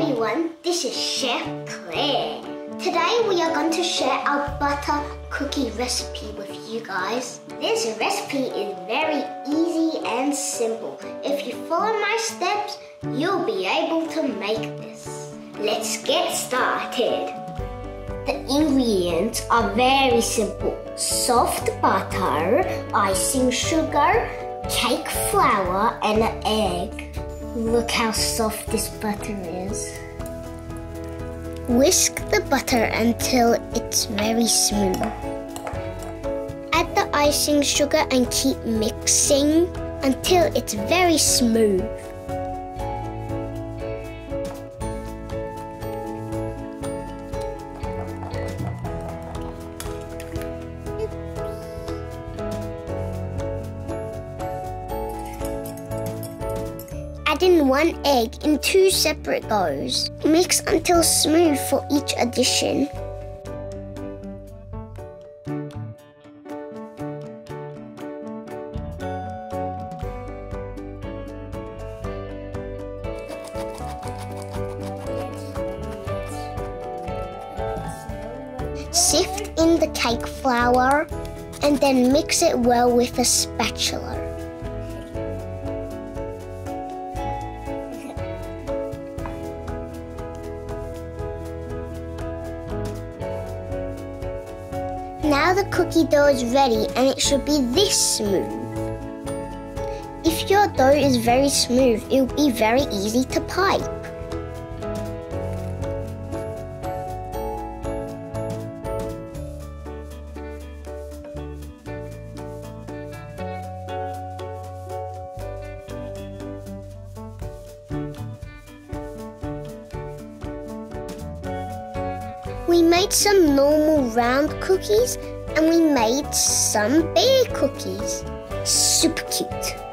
everyone, this is Chef Claire. Today we are going to share our butter cookie recipe with you guys. This recipe is very easy and simple. If you follow my steps, you'll be able to make this. Let's get started. The ingredients are very simple. Soft butter, icing sugar, cake flour and an egg. Look how soft this butter is. Whisk the butter until it's very smooth. Add the icing sugar and keep mixing until it's very smooth. Add in one egg in two separate goes. Mix until smooth for each addition. Sift in the cake flour and then mix it well with a spatula. Now the cookie dough is ready and it should be this smooth. If your dough is very smooth, it will be very easy to pipe. We made some normal round cookies and we made some bear cookies. Super cute.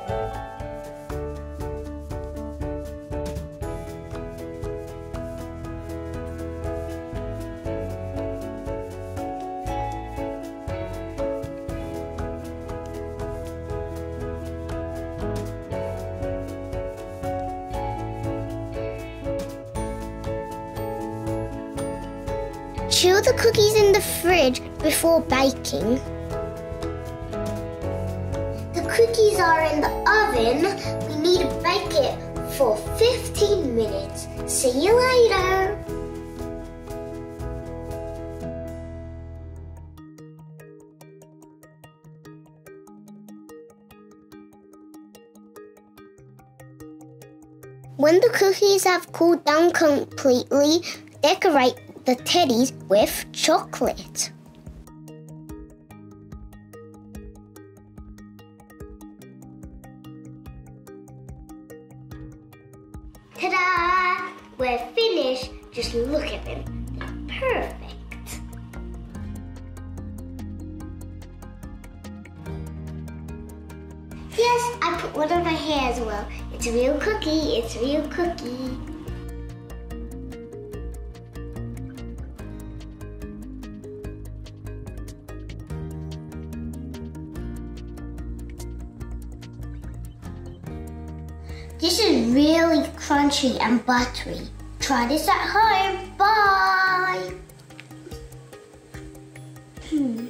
Chill the cookies in the fridge before baking. The cookies are in the oven. We need to bake it for 15 minutes. See you later. When the cookies have cooled down completely, decorate the teddies with chocolate. Ta-da! We're finished. Just look at them. They're perfect. Yes, I put one on my hair as well. It's a real cookie. It's a real cookie. This is really crunchy and buttery. Try this at home. Bye. Hmm.